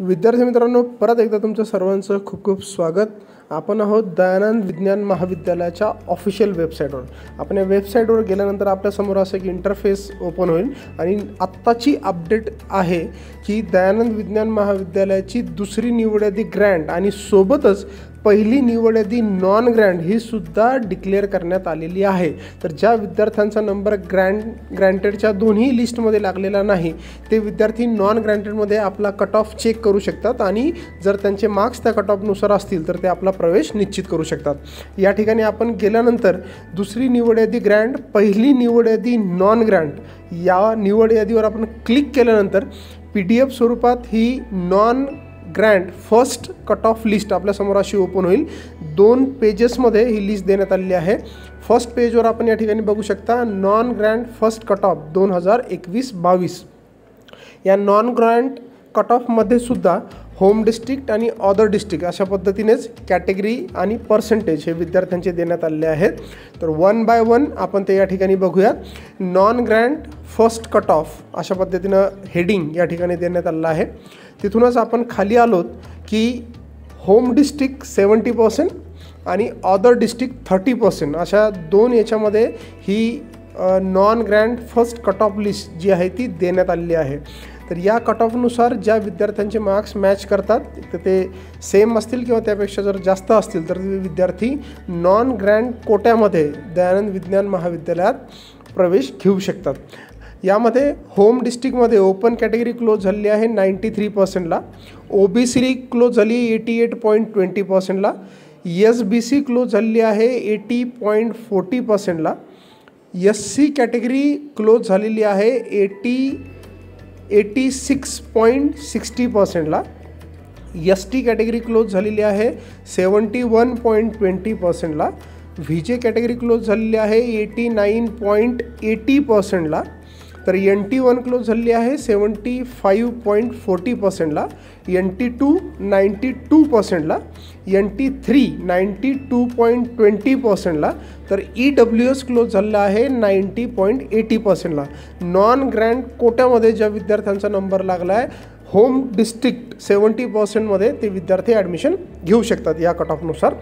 विद्यार्थी मित्रांनो परत एकदा तुमचं सर्वांचं खूप खूप स्वागत. आपण आहोत दयानंद विज्ञान महाविद्यालयाच्या ऑफिशियल वेबसाईटवर आपण या वेबसाईटवर गेल्यानंतर आपल्यासमोर असं एक इंटरफेस ओपन होईल. आणि आत्ताची अपडेट आहे की दयानंद विज्ञान महाविद्यालयाची दुसरी निवड यादी ग्रँड आणि सोबतच पहिली निवड यादी नॉन ग्रँड ही सुद्धा डिक्लेअर करण्यात आलेली आहे. तर ज्या विद्यार्थ्यांचा नंबर ग्रँड ग्रँटेडच्या दोन्ही लिस्टमध्ये लागलेला नाही ते विद्यार्थी नॉन ग्रँटेडमध्ये आपला कट ऑफ चेक करू शकतात आणि जर त्यांचे मार्क्स त्या कट ऑफनुसार असतील तर ते आपला प्रवेश निश्चित करू शकतात. या ठिकाणी आपण गेल्यानंतर दुसरी निवड यादी ग्रँड पहिली निवड यादी नॉन ग्रँड या निवड यादीवर आपण क्लिक केल्यानंतर पी डी एफ स्वरूपात ही non grant first cut off list आपल्यासमोर अशी ओपन होईल. दोन पेजेसमध्ये ही लिस्ट देण्यात आलेली आहे. फर्स्ट पेजवर आपण या ठिकाणी बघू शकता non grant first cut off दोन हजार एकवीस बावीस. या नॉन ग्रँड कट ऑफमध्ये सुद्धा होम डिस्ट्रिक्ट आणि अदर डिस्ट्रिक्ट अशा पद्धतीनेच कॅटेगरी आणि पर्सेंटेज हे विद्यार्थ्यांचे देण्यात आलेले आहेत. तर वन बाय वन आपण ते या ठिकाणी बघूयात non grant first cut off अशा पद्धतीनं हेडिंग या ठिकाणी देण्यात आलेलं आहे. तिथूनच आपण खाली आलोत की होम डिस्ट्रिक्ट सेवन्टी पर्सेंट आणि अदर डिस्ट्रिक्ट थर्टी पर्सेंट अशा दोन याच्यामध्ये ही non grant first cut off list जी आहे ती देण्यात आलेली आहे. तर या कट ऑफनुसार ज्या विद्यार्थ्यांचे मार्क्स मॅच करतात तर ते सेम असतील किंवा त्यापेक्षा जर जास्त असतील तर ते विद्यार्थी नॉन ग्रँड कोट्यामध्ये दयानंद विज्ञान महाविद्यालयात प्रवेश घेऊ शकतात. यामध्ये होम डिस्ट्रिक्टमध्ये ओपन कॅटेगरी क्लोज झालेली आहे नाईंटी थ्री पर्सेंटला ओ बी सी क्लोज झाली एटी एट पॉईंट ट्वेंटी पर्सेंटला एस बी सी क्लोज झालेली आहे एटी पॉईंट फोर्टी पर्सेंटला एस सी कॅटेगरी क्लोज झालेली आहे eighty eighty six point sixty पर्सेंटला S T category close झालेली आहे सेवन्टी वन पॉईंट ट्वेंटी पर्सेंटला व्ही जे कॅटेगरी क्लोज झालेली आहे एटी नाईन पॉईंट एटी पर्सेंटला तर एन टी वन क्लोज झालेली आहे seventy five point forty पर्सेंटला N T two ninety two पर्सेंटला N T three ninety two point twenty पर्सेंटला तर E W S close झालेला आहे ninety point eighty पर्सेंटला non grant कोट्यामध्ये ज्या विद्यार्थ्यांचा नंबर लागला आहे होम डिस्ट्रिक्ट सेवन्टी पर्सेंटमध्ये ते विद्यार्थी ॲडमिशन घेऊ शकतात या कट ऑफनुसार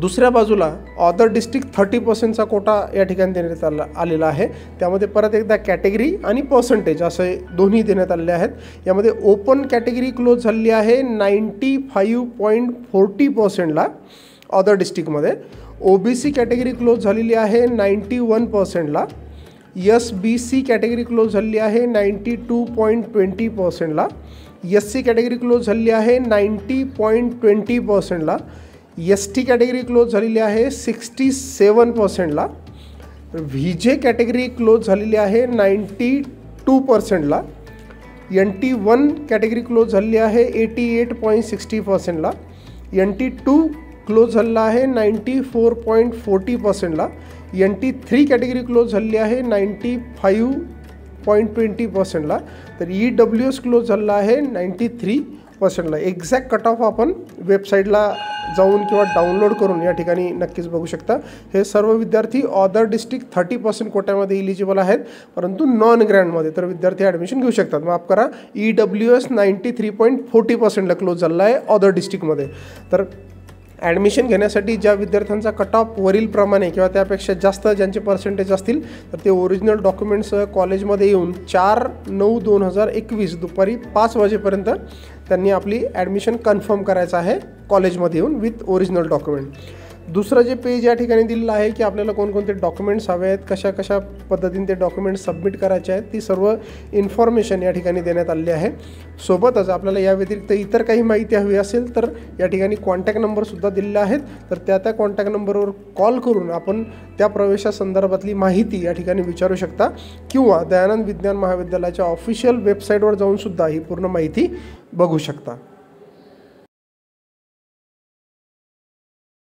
दुसऱ्या बाजूला ऑदर डिस्ट्रिक्ट थर्टी पर्सेंटचा कोटा या ठिकाणी देण्यात आला आलेला आहे. त्यामध्ये परत एकदा कॅटेगरी आणि पर्सेंटेज असे दोन्ही देण्यात आलेले आहेत. यामध्ये ओपन कॅटेगरी क्लोज झालेली आहे नाईंटी फाईव्ह पॉईंट फोर्टी पर्सेंटला other डिस्ट्रिक्टमध्ये O B C category close झालेली आहे ninety one पर्सेंटला S B C category close झालेली आहे नाईंटी टू पॉईंट ट्वेंटी पर्सेंटला एस सी कॅटेगरी क्लोज झालेली आहे नाईंटी पॉईंट ट्वेंटी पर्सेंटला एस टी कॅटेगरी क्लोज आहे सिक्स्टी सेवन पर्सेंटला व्ही जे कॅटेगरी क्लोज आहे ninety two पर्सेंटला N T one category close आहे eighty eight point sixty पर्सेंटला N T two close आहे ninety four point forty पर्सेंटला N T three category close आहे ninety five point twenty पर्सेंटला तर E W S close आहे ninety three पर्सेंटला exact cut off आपण वेबसाईटला जाऊन किंवा डाउनलोड करून या ठिकाणी नक्कीच बघू शकता. हे सर्व विद्यार्थी अदर डिस्ट्रिक्ट थर्टी पर्सेंट कोट्यामध्ये इलिजिबल आहेत. परंतु नॉन ग्रँडमध्ये तर विद्यार्थी ॲडमिशन घेऊ शकतात. माफ करा E W S ninety three point forty पर्सेंटला close झाला आहे अदर डिस्ट्रिक्टमध्ये तर ॲडमिशन घेण्यासाठी ज्या विद्यार्थ्यांचा कट ऑफ वरीलप्रमाणे किंवा त्यापेक्षा जास्त ज्यांचे पर्सेंटेज असतील तर ते ओरिजिनल डॉक्युमेंट्स कॉलेजमध्ये येऊन चार नऊ दोन हजार एकवीस दुपारी पाच वाजेपर्यंत त्यांनी आपली ॲडमिशन कन्फर्म करायचं आहे कॉलेजमध्ये येऊन विथ ओरिजिनल डॉक्युमेंट दुसरं जे पेज या ठिकाणी दिलेलं आहे की आपल्याला कोणकोणते डॉक्युमेंट्स हवे आहेत कशा कशा पद्धतीने ते डॉक्युमेंट्स सबमिट करायचे आहेत ती सर्व इन्फॉर्मेशन या ठिकाणी देण्यात आलेली आहे. सोबतच आपल्याला या व्यतिरिक्त इतर काही माहिती हवी असेल तर या ठिकाणी कॉन्टॅक्ट नंबरसुद्धा दिलेले आहेत. तर त्या त्या कॉन्टॅक्ट नंबरवर कॉल करून आपण त्या प्रवेशासंदर्भातली माहिती या ठिकाणी विचारू शकता. किंवा दयानंद विज्ञान महाविद्यालयाच्या ऑफिशियल वेबसाईटवर जाऊनसुद्धा ही पूर्ण माहिती बघू शकता.